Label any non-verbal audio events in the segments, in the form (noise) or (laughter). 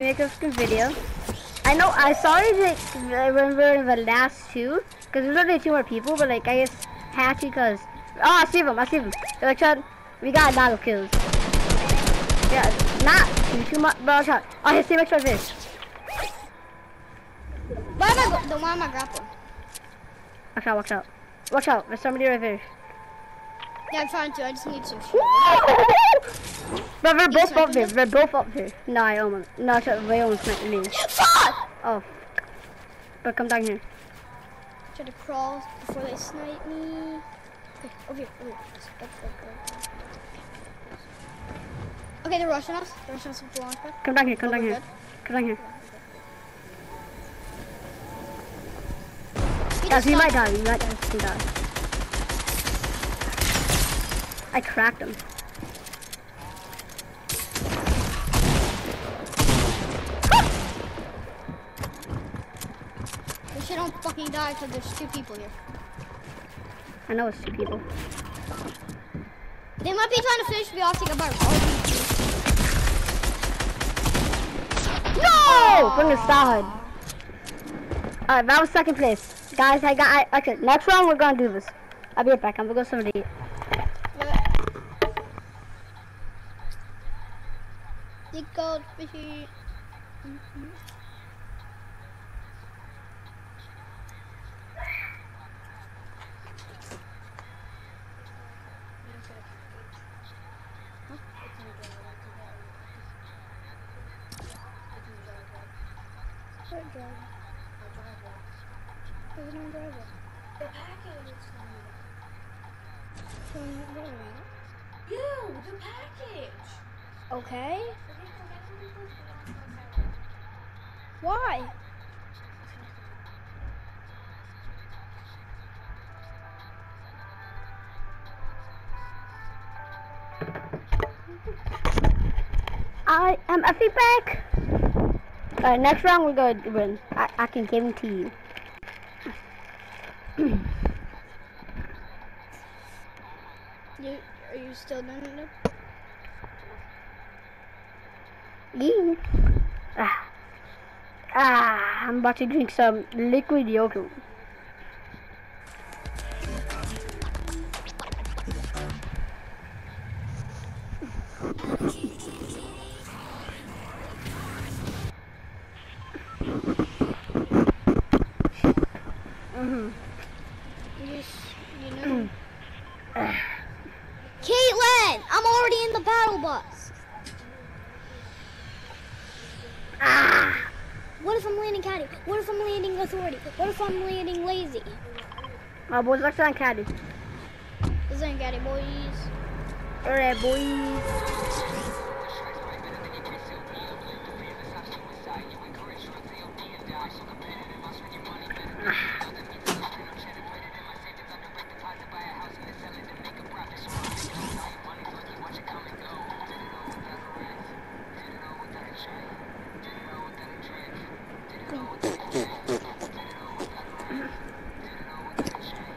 make a good video. I know I saw it like, when we were in the last two, because there's only two more people, but like I guess hatchy because oh I see them, I see them. Electron, we got a lot of kills. Yeah, not too, too much, but I'll shot. Oh, his teammate's right fish. Why am I go the one am I grappling? Watch out, watch out, watch out. There's somebody right there. Yeah, I'm trying to. I just need some shit. But they're both up there. They're both up there. No, I almost. No, they almost sniped me. Fuck! Oh. But come down here. Try to crawl before they snipe me. Okay, over here, over here. Okay, they're rushing us. They're rushing us with the launch pad. Come down here. Come Oh, down here. good. Come down here. He Guys, just he might stopped. die. He might die. He died. I cracked him. Should don't fucking die because there's two people here. I know it's two people. They might be trying to finish me off to get bar. No! Oh, from the side. Alright, that was second place. Guys, I got. I, okay, next round we're gonna do this. I'll be right back. I'm gonna go somebody eat. The goldfish. You, I am Effie back. Alright, next round we're gonna win. I, I can guarantee you. (clears throat) You are you still doing it? You. Ah. ah, I'm about to drink some liquid yogurt. Boys, let's on caddy. This ain't caddy, boys. Alright, boys.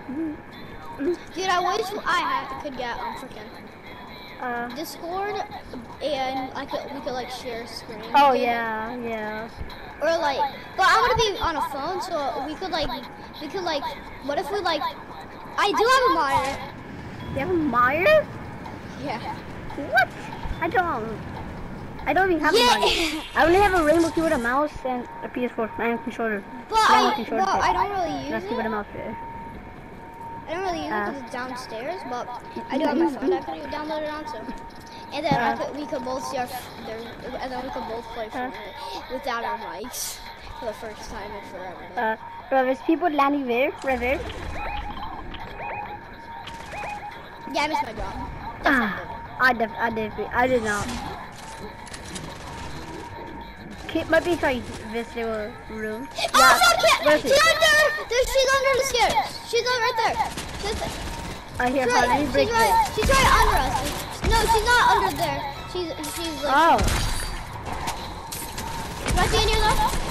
Dude, I wish I had, could get um freaking Uh, Discord and I could we could like share screen. oh yeah, yeah. Or like, but I want to be on a phone, so we could like, we could like, what if we like, I do have a monitor. You have a Meyer? Yeah. What? I don't. I don't even have a Yeah. Meyer. (laughs) I only have a rainbow keyboard, a mouse, and a PS4 and a controller. But Yeah, I, short but. I don't really use That's it. keyboard and mouse there. I don't really use it Uh. because it's downstairs, but I do have my phone that I could download it onto. And then I Uh. could, we could both see our, their, and then we could both play Uh. Without our mics for the first time in forever. Uh, bro, there's people landing there, right there. yeah, I missed my job. Ah, I def, I def, I did not. Kid might be trying this little room. Oh, yeah, where's she's he? under, there, she's under the stairs. She's on right there. She's, I hear she's her. Right, she's break right, she's right under us. No, she's not under there. She's, she's like, Oh, right in here though. There. oh, she's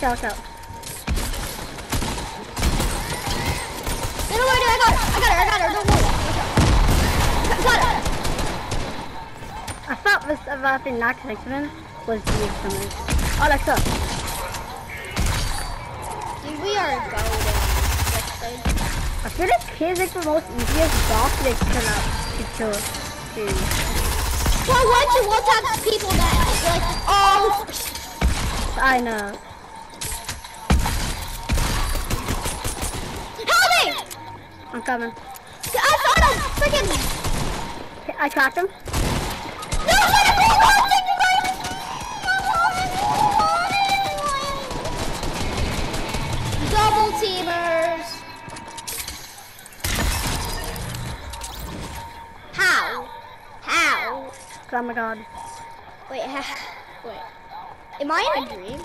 Watch out, watch out. No, no, wait, I got her. I got her. I got her. Don't worry. Watch. Got her. I thought this about the knocked X-Men was the coming. Oh, let's go. Dude, we are golden. I feel like he's like the most easiest boss to out to kill. To, Well, once you tap people that like, oh, I know. I'm coming. I found him! Freaking! I cracked him. No, let it go! Don't take me! Double teamers! How? How? Oh my god. Wait, ha- wait. Am I in a dream?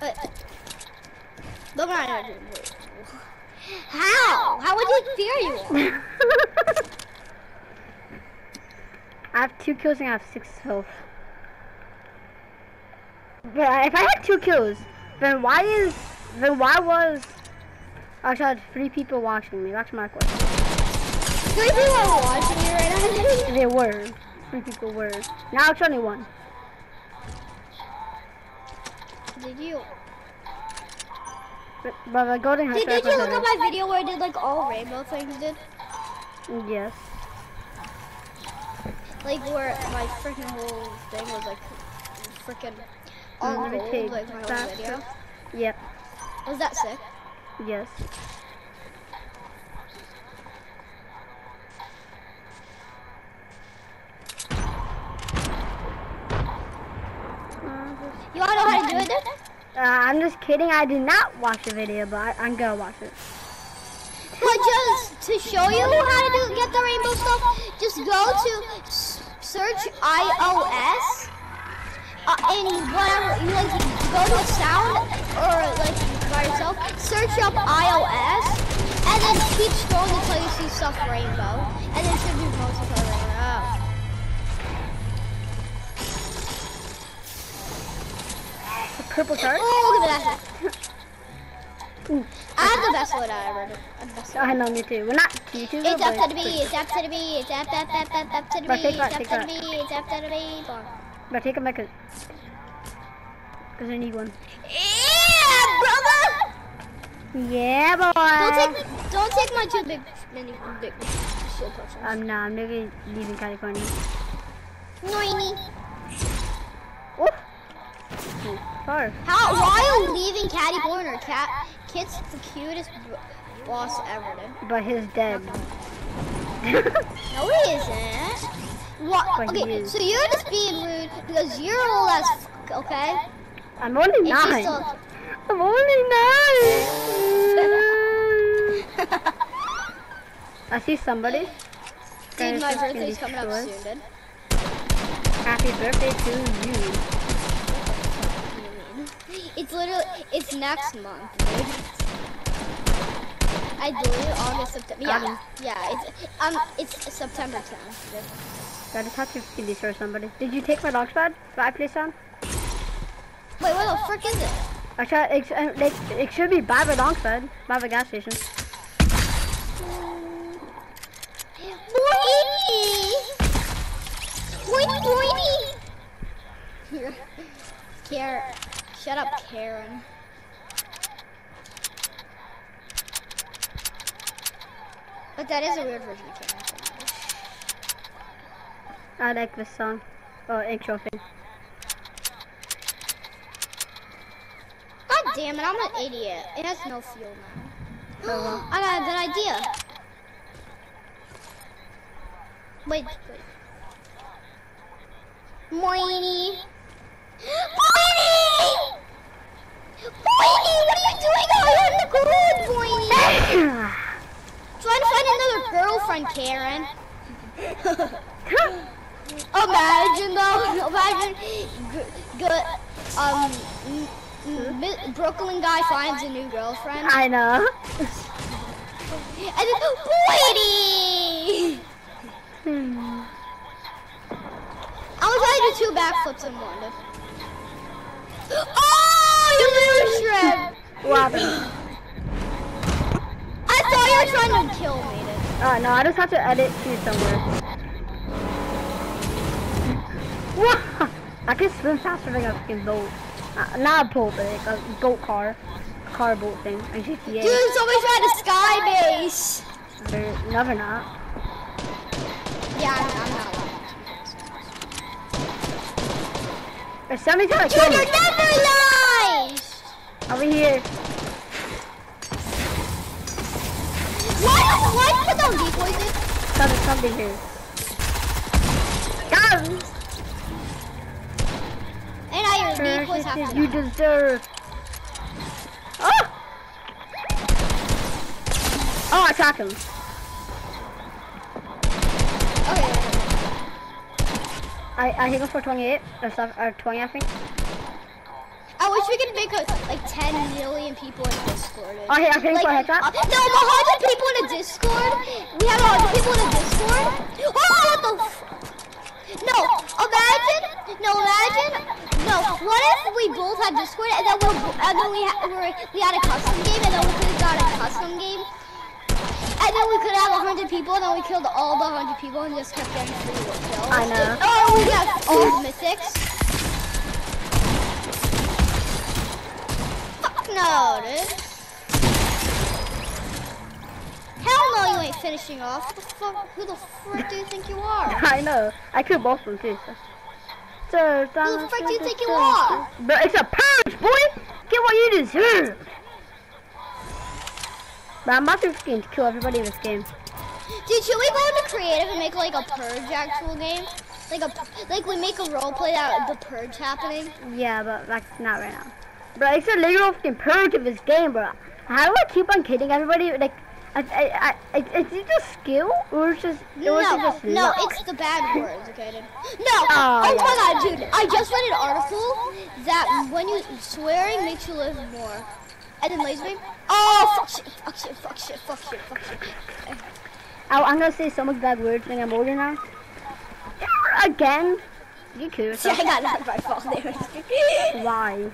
Uh, no, I'm not in a dream. Wait. How? How would you fear you? (laughs) I have two kills and I have six health. But if I had two kills, then why is then why was I actually had three people watching me. That's my question. Three people are watching you right now. They were. Three people were. Now it's only one. Did you? But, but the golden Did, did you look at my video where I did like all rainbow things? Did Yes. like where my freaking whole thing was like freaking all gold, like my whole that. video. Yep. Was that sick? Yes. Uh, You wanna know how to do it? Then? Uh, I'm just kidding. I did not watch the video, but I, I'm gonna watch it. But just to show you how to do, get the rainbow stuff, just go to search iOS uh, and whatever you like, go to sound or like by yourself, search up iOS, and then keep scrolling until you see stuff rainbow, and then it should be most of the rainbow. Purple card. Oh, look at that! I have the best I ever. I best. I know me too. We're not YouTubers, It's up to the B, it's up to the B, it's up, up, up, up, up to the B, it's up to the. B, it's up to the B. But take them back because I need one. Yeah, brother! Yeah, boy. Don't take, don't take my two big, mini, big shield potions. I'm not. I'm never leaving California. Noiny. Oh. Far. How, you leaving Catty Corner, Cat, Kit's the cutest boss ever, dude. But he's dead. (laughs) No, he isn't. What? But he Okay, is. so you're just being rude because you're old as okay? I'm only nine. still- I'm only nine. (laughs) I see somebody. Dude, my birthday's be coming up soon, dude. Happy birthday to you. It's literally, it's next month, dude. I believe August, September. Yeah, Um, yeah. It's um, it's September 10th. Dude. I just have to this for somebody. Did you take my dog's pad? That I placed on? Wait, what the frick is it? Actually, it, like, it should be by the dog's pad, by the gas station. Boiny! Boiny, boiny! Karen, shut up, Karen. But that is a weird version of Karen. I like this song. Oh, intro thing. God damn it, I'm an idiot. It has no fuel now. Oh, well. I got a good idea. Wait, wait. Moiny. (gasps) Moiny! Moiny, what are you doing out in the cold, Moiny? Trying to find another girlfriend, Karen. Imagine though, imagine good, um, m- m- Brooklyn guy finds a new girlfriend. I know. And then, Whitey! Hmm. trying to do two backflips in one. Oh, you little shred! What? I thought you were trying to kill me. dude. Uh, no, I just have to edit to somewhere. What? I can swim faster than a fucking boat. Uh, not a boat, but like a boat car. A car boat thing. I GTA. Dude, somebody's trying to sky base. They're never not. Yeah, I'm, not. allowed. There's somebody trying to Dude, you're me. never nice. Over here. Why, why put down decoys in? Somebody, somebody here. Got him. And now your decoys have Curses to you deserve. Oh! Oh, I tracked him. Okay. I, I hit him for 28, or, or 20, I think. I wish we could make a, like 10 million people in Discord. Oh, hey, I hit him like, for a headshot. uh, no, 100 people in a Discord. We have 100 people in a Discord. Oh, what the f- No, imagine, no, imagine, no, what if we both had Discord and then, we're, and then we, ha- we're, we had a custom game and then we could have got a custom game and then we could have 100 people and then we killed all the 100 people and just kept getting free kills. I know. Oh, we got all the mythics. Fuck no, dude. Hell no, you ain't finishing off. What the fuck? Who the frick do you think you are? (laughs) I know. I killed both of them too. So. Who the frick do you think you are? But it's a purge, boy! Get what you deserve! But I'm about to fucking to kill everybody in this game. Dude, should we go into creative and make like a purge actual game? Like a like we make a role play that the purge happening. Yeah, but like not right now. Bro, it's a literal fucking purge of this game, bro. How do I keep on kidding everybody? Like, I, I, I, is it just skill or is just No, it just no, luck? it's the bad words, okay? Dude. No, Oh, oh, yeah. my god, dude! I just read an article that when you swearing makes you live more. And then Lazarbeam. Oh fuck shit! Fuck shit! Fuck shit! Fuck shit! Fuck shit! I, I'm gonna say so much bad words when I'm older now. Again? You cool. See, (laughs) I got knocked by fall damage. Why?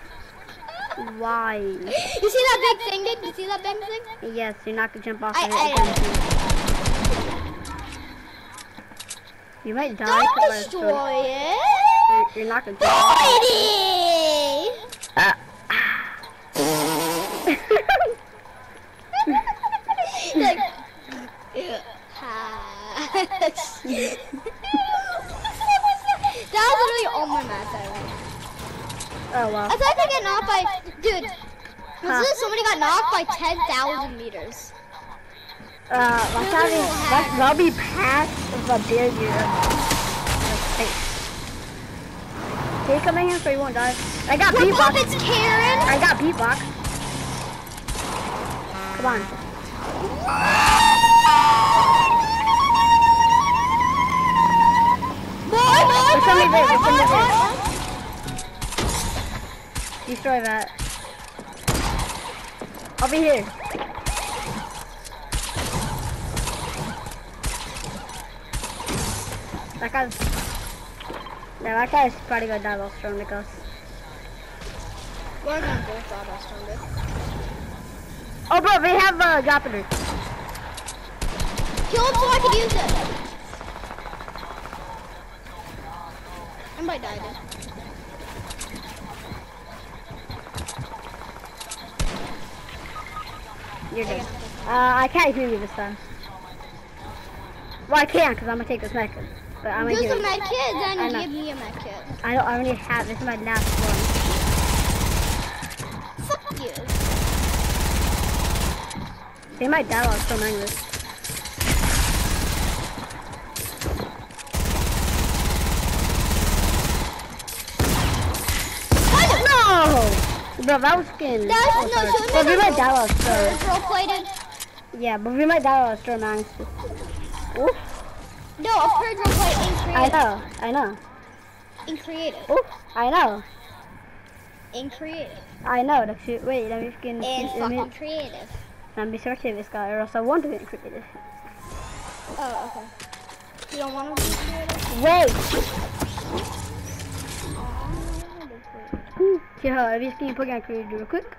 Why? you see that big thing, dude? You see that big thing? Yes, you're not gonna jump off I- of it I- You might die. Don't destroy it. You're, you're not gonna die. Alrighty. Ah. (laughs) like, ha. (laughs) (laughs) that was literally all my math I learned. Oh well. I thought I get knocked by, dude. Huh. somebody got knocked by 10,000 meters? Uh, that's not even, that's, that'll be past the barrier of space. Can you come in here so you won't die? I got up, beatbox. it's Karen? I got beatbox. Come on. Boy, boy, There's boy, somebody there, boy, there's boy, somebody boy. Destroy that. I'll be here. That guy's... Yeah, that guy's probably gonna die while strong because... us. We're both die by stronger. Oh bro, we have uh, Jupiter. Kill him so I can use it. I might die then. You're dead. Uh, I can't hear you this time. Well, I can because I'm gonna take this med kit. But I'm gonna Use give a it. med kit, I then know. give me a med kit. I don't. I only have. This is my last one. Fuck you. They might die while I'm still doing this. No! Bro, that was skin. That's oh, no, sorry. But we might die while I'm Bird still. role plated? Yeah, but we might die I'm still man. Ooh, No, a bird role play in I know. I know. In creative. Ooh, I know. In creative. I know. Let's shoot. Wait, let me fucking. In fucking creative. let me search this guy, or else I want to get creative. Oh, okay. You don't want to be creative? Wait. Oh, Here, uh, hold on. Let me just keep putting on creative real quick.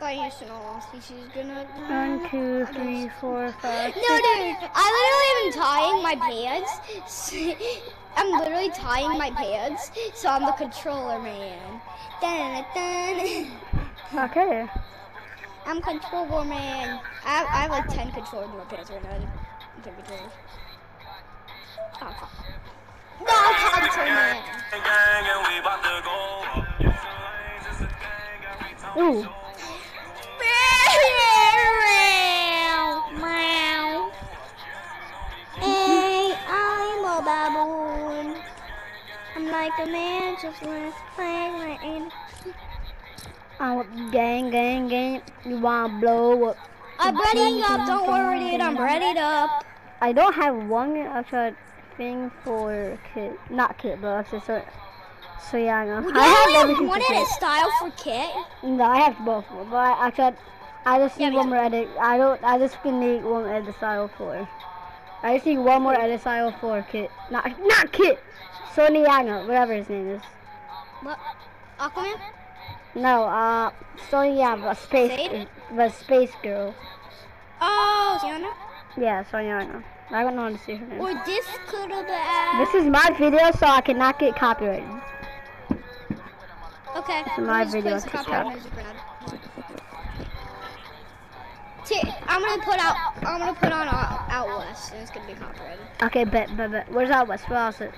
Thought you used to know long species gonna. One, two, three, four, five. No, dude, I literally am tying my pants. (laughs) I'm literally tying my pants, so I'm the controller man. Dun, dun, dun. (laughs) Okay. I'm controller man. I have, I have like 10 controllers in my pants right now. 10 controllers. Oh, fuck. No, control man. Ooh. Hey, I'm a baboon. I'm like a man just like playing. Oh, gang, gang, gang. You wanna blow up? I'm ready up, don't worry, dude. I'm ready up. I don't have one extra thing for kid. Not kid, but accessory. So yeah, I know. We I have only have one edit style for kit. No, I have both. But I actually, I just need me one more edit. I don't. I just need one edit style for. I just need one more edit style for kit. Not not kit. Sony Yana, whatever his name is. What? Aquaman? No, uh, Sony Yana, space, Fade? but space girl. Oh, Sienna? Yeah, Sony Yana. I don't know how to say her name. Or this could have been. This is my video, so I cannot get copyrighted. Okay. my me just video place the to copyright start. music right T- I'm gonna put out. I'm gonna put on out, out west, and it's gonna be copyrighted. Okay, bet, bet, bet. Where's out west? Where else? It?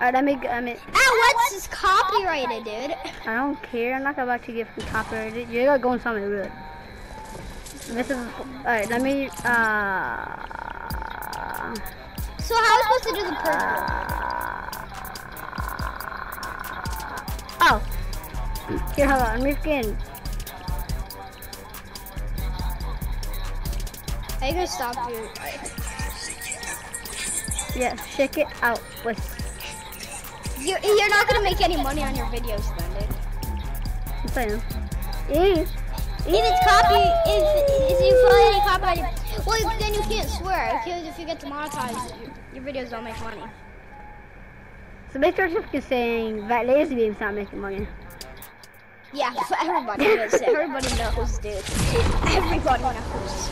Alright, let me. I mean, Out west is copyrighted, dude. I don't care. I'm not about to get copyrighted. You're gonna go on something good. This is. Alright, let me. Uh. So how are we supposed to do the purple? Oh. Here, hold on. Let me skin. Are you gonna stop you? Yeah, shake it out. West. You're, you're not gonna make any money on your videos then, dude. I'm saying. Eh. If it's copy, if, if you put any copyrighted, well then you can't swear because if you get demonetized, your, your videos don't make money. So make sure you're saying that Lazarbeam's not making money. Yeah, everybody knows. it. Everybody knows, dude. Everybody knows.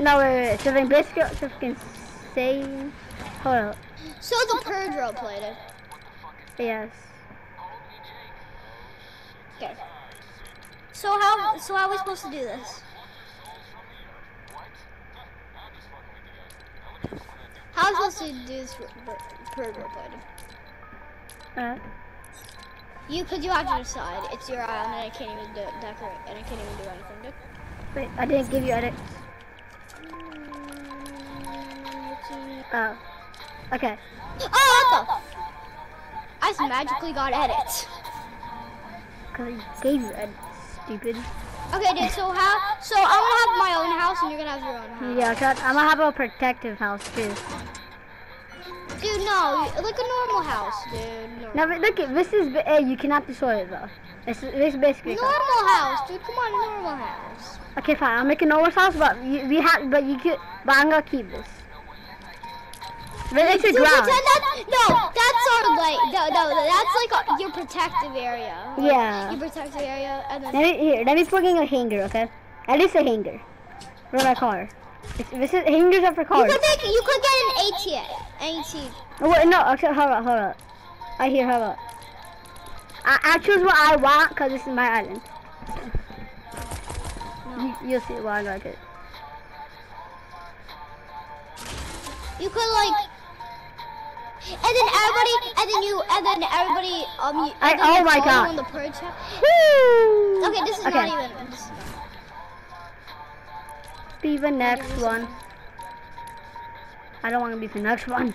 No, wait, wait. wait. So then basically, so if you can say. Hold up. So the role played it. Yes. Okay. So how so how are we supposed to do this? How am I supposed to do this for- for purge role played? Alright. Uh, You could you have to decide. It's your island and I can't even do, decorate and I can't even do anything. Dude. Wait, I didn't give you edits. Oh. Okay. Oh, what the? I just magically got edits. Because I gave you edits, stupid. Okay, dude. So how? So I'm gonna have my own house and you're gonna have your own house. Yeah, cause I'm gonna have a protective house too. Dude, no, like a normal house, dude. Now, look, at this is, hey, you cannot destroy it though. This is, this is basically. normal house, dude. Come on, normal house. Okay, fine. I'll make a normal house, but you, we have, but you could, but I'm gonna keep this. But it's a ground. that, no, that's our like, no, no, that's like a, your protective area. Like, Yeah. Your protective area, and then. Let me, here, let me plug in a hanger, okay? At least a hanger. For my car. It's, this is, hangers are for You cars. could make, you could get an ATA, AT. Oh, wait, no, okay, hold up, hold up. I hear, her up. I, I choose what I want because this is my island. You, you'll see why I like it. You could like, and then everybody, and then you, and then everybody, um, you, I- then oh my God. on the purge. Woo! Okay, this is okay. not even. This is not. Be the next one. I don't want to be the next one.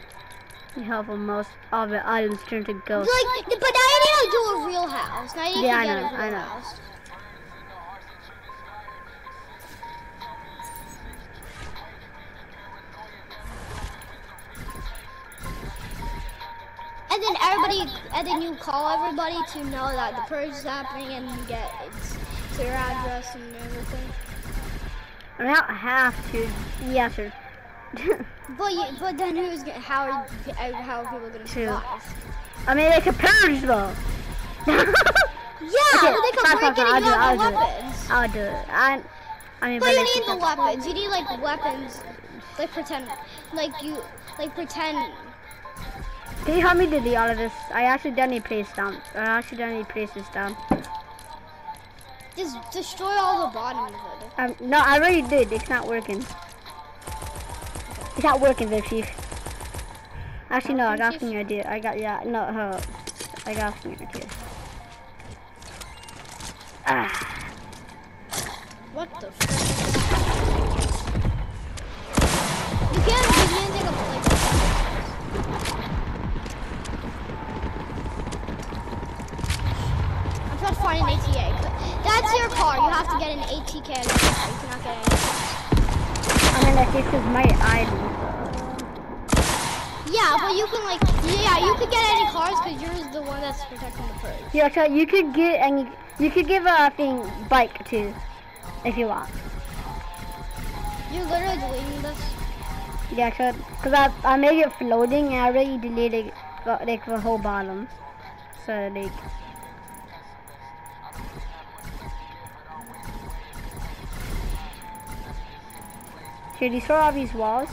You have a most of the items turn to ghosts. Like, but now you need to do a real house. Now you Yeah, I know, I know. house. And then everybody, and then you call everybody to know that the purge is happening, and you get it's to your address and everything. I don't have to. Yeah, sure. (laughs) But you, but then who's gonna, how are how are people gonna survive? I mean, they could purge though. (laughs) Yeah, Okay, but they fine, can break fine, you I'll do the it, I'll do it. weapons. I'll do it. I, I mean, But you need the weapons. You need like weapons. Like pretend, like you, like pretend. Can you help me delete all of this? I accidentally placed down. I accidentally placed this down. Just destroy all the bottom of it. Um, no, I already did. It's not working. It's not working, Chief. Actually, oh, no, I got some idea. I got, yeah, no, up. I got some idea. Could get any cars because yours is the one that's protecting the purge. Yeah, so you could get any, you could give a thing bike too, if you want. You're literally deleting this. Yeah, so, cause I, I made it floating and I already deleted the, like the whole bottom. So like, here, destroy all these walls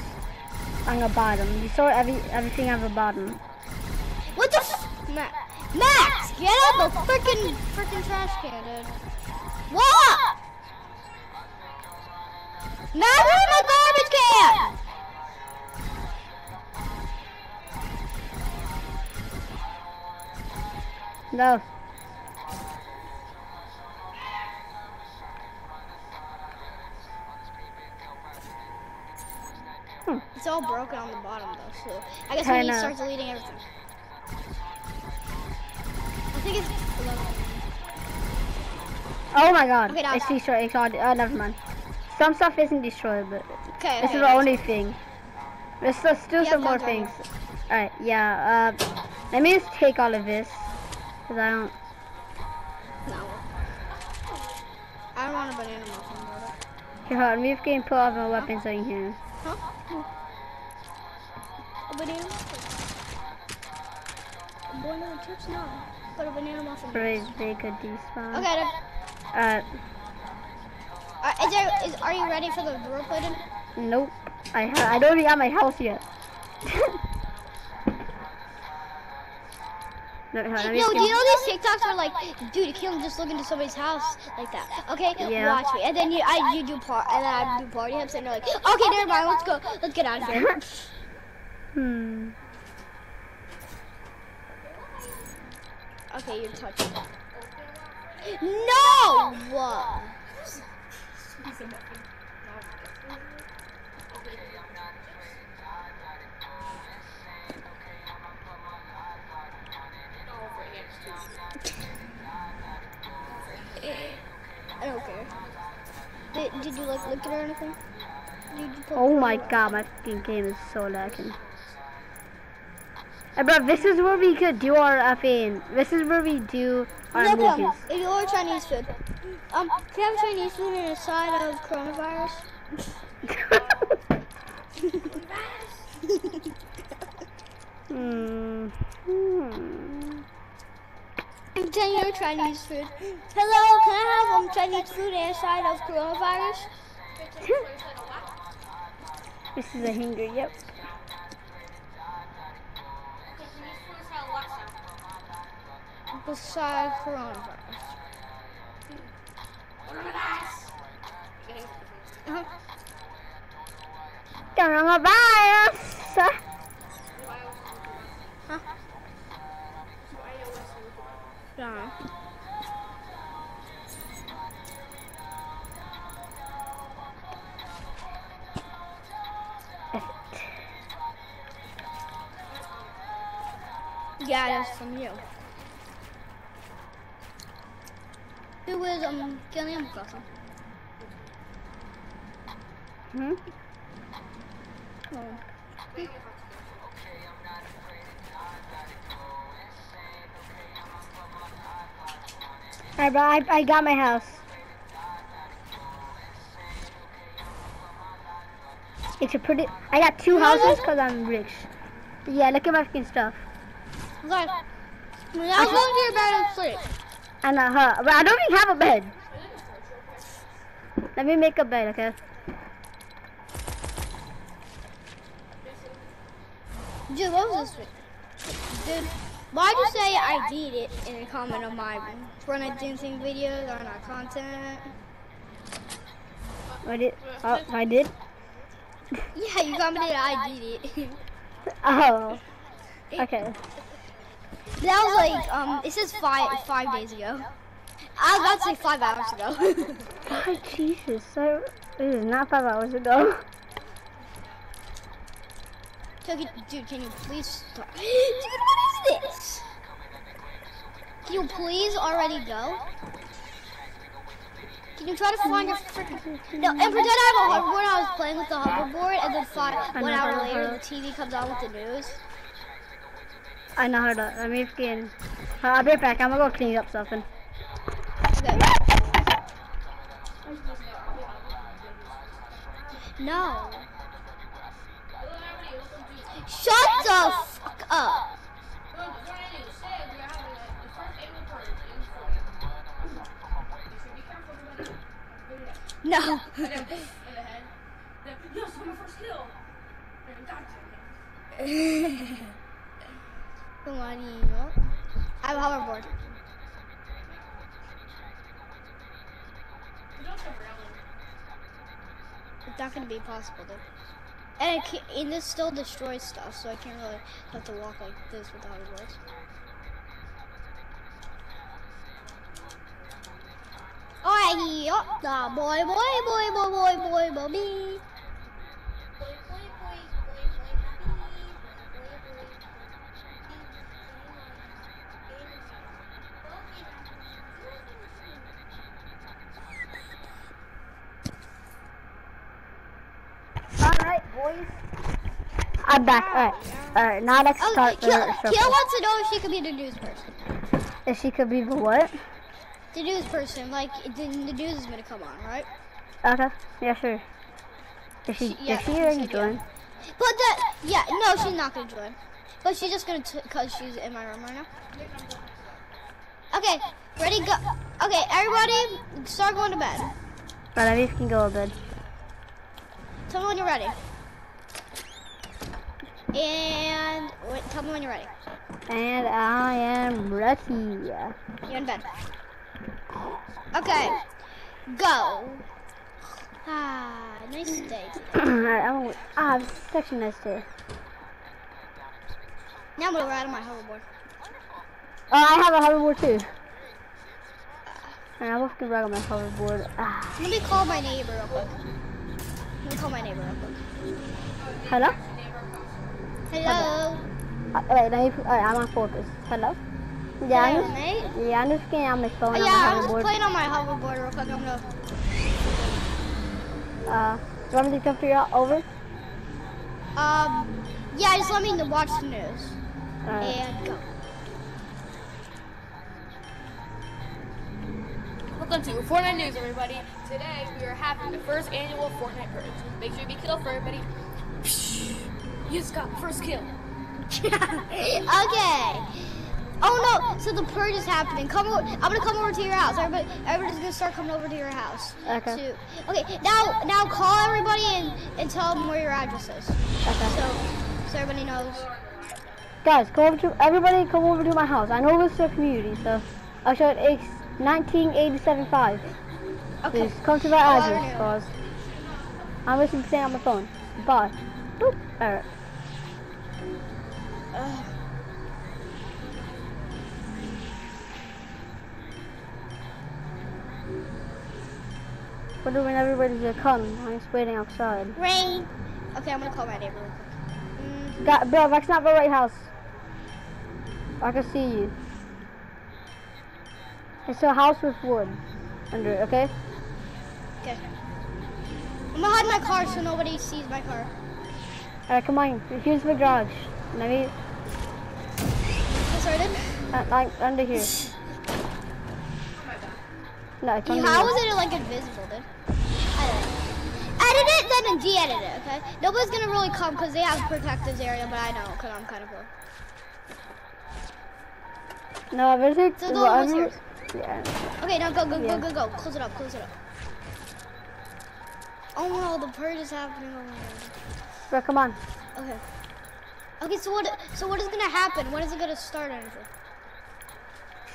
on the bottom. Destroy every everything on the bottom. What the? F- Ma- Max, get out the freaking freaking trash can, dude. What? Max, where's my garbage can? No. It's all broken on the bottom though, so I guess I we need to start deleting everything. Think it's 11. Oh my God! Okay, it's destroyed. It's all. Oh, never mind. Some stuff isn't destroyed, but Okay, this okay. is the only thing. There's still, still Yeah, some more things. Alright, yeah. Uh, let me just take all of this, cause I don't. No. I don't want a banana muffin, brother. Here, hold on. We've can put all my weapons in here. Huh? A banana muffin. A banana chips? No. But a banana muffin. Praise they could despawn. Okay. Uh, Uh, is there, is, are you ready for the role play nope. I ha I don't even have my house yet. no, hold on, let me Yo, do you know these TikToks are like, dude, you can't just look into somebody's house like that. Okay, Yeah. watch me. And then you, I, you do part, and then I do party hips, and you're like, okay, never mind, let's go, let's get out of here. (laughs) Hmm. Okay, you're touching. No! (laughs) I don't care. Did, did you like look at it or anything? Did you Oh my god, my fucking game is so lacking. Bro, this is where we could do our effing. This is where we do our Look, movies. if you order Chinese food, um, can you have Chinese food in a side of coronavirus? hmm. Hmm. I'm telling you Chinese food. Hello, can I have um Chinese food and a side of coronavirus? (laughs) This is a hanger, yep. Beside coronavirus. Uh-huh. Coronavirus! Huh? Yeah. Yeah, that's from you. It was um Gilliam Crossing. Hmm? Oh. Alright, bro, I, I got my house. It's a pretty. I got two houses because I'm rich. Yeah, look at my fucking stuff. Okay. Now go to your bed and sleep. And uh, her, but I don't even have a bed. Let me make a bed, okay? Dude, what was this? Dude, why'd you say I did it in a comment on my Fortnite dancing videos on our content? I did. Oh, I did. Yeah, you commented I did it. (laughs) Oh. Okay. That was like, um, it says five five days ago. I was about to say five hours ago. (laughs) Oh, Jesus. So, this is not five hours ago. Toki, dude, can you please stop? (gasps) Dude, what is this? Can you please already go? Can you try to find your freaking... No, and pretend I have a hoverboard. I was playing with the hoverboard, and then five, one hour later, the TV comes on with the news. Uh, I know how to. Let me skin. Uh, I'll be back. I'm gonna go clean up something. No. Shut the fuck up. No. (laughs) (laughs) On, you know. I have a hoverboard. It's not gonna be possible though. And, it can't, and this still destroys stuff, so I can't really have to walk like this with the hoverboards. Alright, yeah, nah, boy, boy, boy, boy, boy, boy, boy, boy. Alright, boys. I'm back. Alright. Alright, now let's Oh, start Kiel, wants to know if she could be the news person. If she could be the what? The news person, like the, the news is gonna come on, right? Okay. Yeah, sure. Did she, Yeah, did she she already join? But that, yeah, no, she's not gonna join. But she's just gonna, cause she's in my room right now. Okay, ready, go. Okay, everybody, start going to bed. Right, I think you can go to bed. Tell me when you're ready. And wait, tell me when you're ready. And I am ready. You're in bed. Okay, go. Ah, nice day. Alright, I'm gonna, ah, such a nice day. Now I'm gonna ride on my hoverboard. Oh, I have a hoverboard too. And I'm gonna ride on my hoverboard. Ah. Let me call my neighbor real quick. Let me call my neighbor real quick. Hello? Hello. Uh, wait, let me, put- alright, I'm on focus. Hello? Yeah, Hello, I'm mate. just, yeah, I'm just getting on my phone Oh, on yeah, I my was hoverboard. playing on my hoverboard real quick. I'm gonna. Uh, you want me to come figure out over? Um, yeah, just let me know- watch the news Alright. and go. Welcome to Fortnite News, everybody. Today we are having the first annual Fortnite Purge. Make sure you be killed for everybody. You just got the first kill. (laughs) okay. Oh no! So the purge is happening. Come over. I'm gonna come over to your house. Everybody, everybody's gonna start coming over to your house. Okay. To, okay. Now, now call everybody and and tell them where your address is. Okay. So, so everybody knows. Guys, come over to, everybody come over to my house. I know this is a community, so I'll show it. It's 19875. Okay. Please come to my Oh, I address, know. cause I'm listening to stay on my phone. Bye. Boop. Alright. Ugh. Wonder when everybody's gonna come. I'm just waiting outside. Ring. Okay, I'm gonna call my neighbor real quick. Mm, Got, bro, that's not the right house. I can see you. It's a house with wood under it, okay? okay. I'm gonna hide my car so nobody sees my car. Alright, come on. Here's the garage. Get started. uh, like, under here. No, it's under How here. is it like invisible, dude? Edit it. Edit it, then de-edit it, okay? Nobody's gonna really come because they have protect this area, but I know because I'm kind of cool. No, there's a. So the well, one was yours. Yeah. Okay, now go, go, Yeah. go, go, go. Close it up, close it up. Oh no, the purge is happening over here. Bro, come on. Okay. Okay, so what? So what is gonna happen? When is it gonna start? Anything?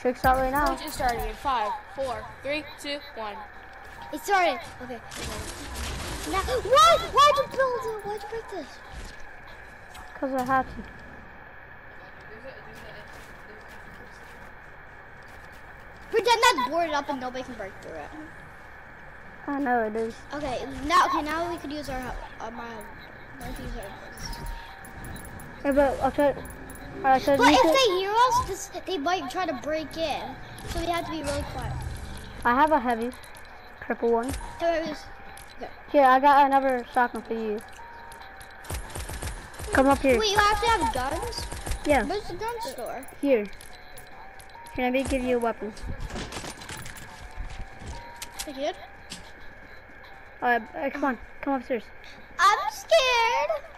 Should start right now. It's is starting in five, four, three, two, one. It started. Okay. Now, what? Why'd you build it? Why'd you break this? Cause I had to. Pretend that's boarded up and nobody can break through it. I know it is. Okay, now okay, now we could use our uh, my. my but I'll try. Alright, so but if they hear us, this, they might try to break in. So we have to be really quiet. I have a heavy, triple one. Here it is. Here, I got another shotgun for you. Come up here. Wait, you have to have guns? Yeah, Where's the gun store? here. Can I give you a weapon? Right here? Alright, come on, come upstairs. I'm scared.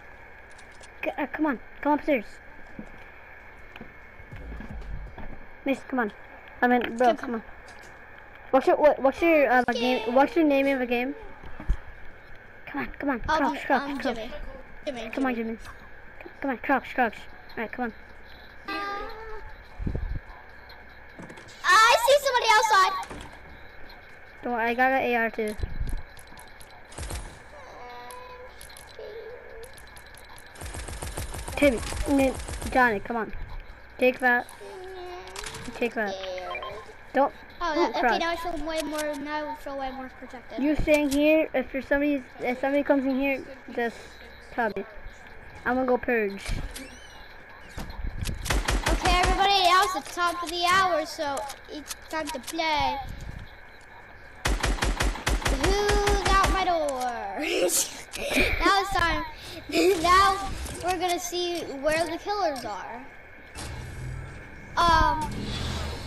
C- uh, come on, come upstairs. Miss, come on. I mean, bro, come on. What's your what, what's your um, game? What's your name of the game? Come on, come on, crouch, crouch, um, crouch. Jimmy. Jimmy. Come on, Jimmy. Come on, crouch, crouch. Alright, come on. I see somebody outside. Don't worry, I got an AR too. No, Johnny, come on. Take that. Take that. Don't. Oh, that, okay, now I feel way more. Now I feel way more protected. You staying here. If there's somebody, if somebody comes in here, just tell me. I'm gonna go purge. Okay, everybody, now it's the top of the hour, so it's time to play. Who's out my door? (laughs) now it's time. (laughs) now we're gonna see where the killers are. Um,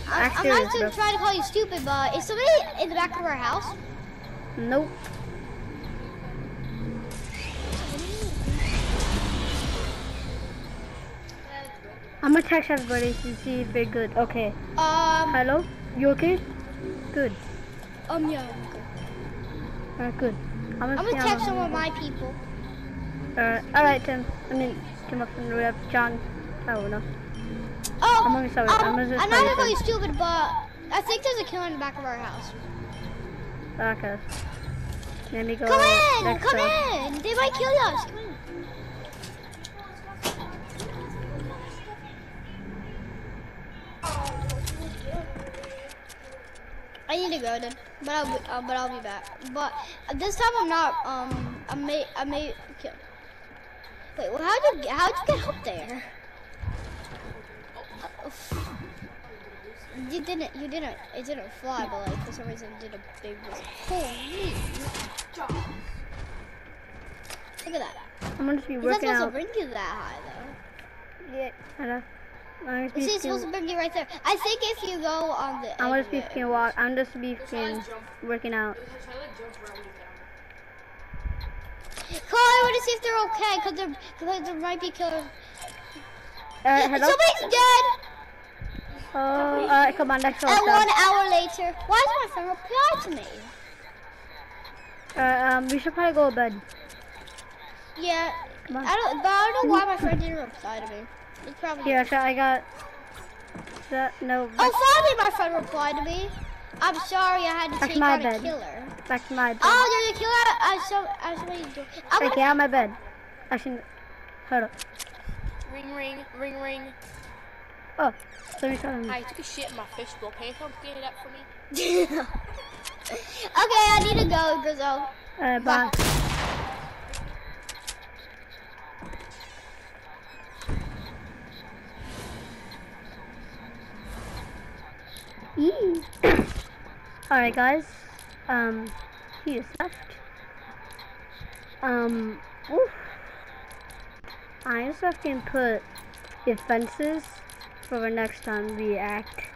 I'm, I'm Actually, not to try to call you stupid, but is somebody in the back of our house? Nope. I'm gonna text everybody to see if they're good. Okay. Um, Hello? You okay? Good. um, yeah. Alright, good. I'm gonna, I'm gonna text some of my people. Alright, alright, Tim. I mean, Tim up and we have John. I don't know. Oh, I'm sorry, um, I'm gonna I'm not you stupid, but I think there's a killer in the back of our house. Okay. Let me go Come in! Come door. in! They might kill us! Come in. I need to go then, but I'll be, uh, but I'll be back. But uh, this time I'm not. Um, I may, I may kill. Wait, well, how'd you, how'd you get up there? You didn't, you didn't, it didn't fly, but like for some reason it did a big. Holy! Look at that. I'm gonna just be It's not supposed to bring you that high though. Yeah, I know. I'm just It's supposed to bring you right there. I think if you go on the I'm just be walk. I'm just be working out. Call, I want to see if they're okay, cause there, cause there might be killers. Uh, hello. Somebody's dead. Oh, alright, come on, next one. And one hour later, why is my friend reply to me? Alright, um, we should probably go to bed. Yeah, I don't, but I don't know why my friend didn't reply to me. It's probably. Here, actually, I got. That, no, Oh, finally, my friend replied to me. I'm sorry, I had to That's take out a killer. Back to my bed. Oh, there's a killer. I saw. I saw you do. I'm Hey, gonna- get out of my bed. Actually, hold up. Ring, ring, ring, ring. Oh, let me tell him. I took a shit in my fishbowl. Can you come clean it up for me? (laughs) okay, I need to go, Grizzle. Alright, bye. Yee. (coughs) Alright guys, um, he just left. Um, oof. I just have to put defenses for the next time we act.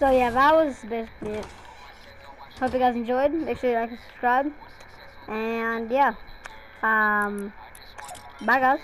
So yeah, that was basically it. Hope you guys enjoyed. Make sure you like and subscribe. And yeah, um, bye guys.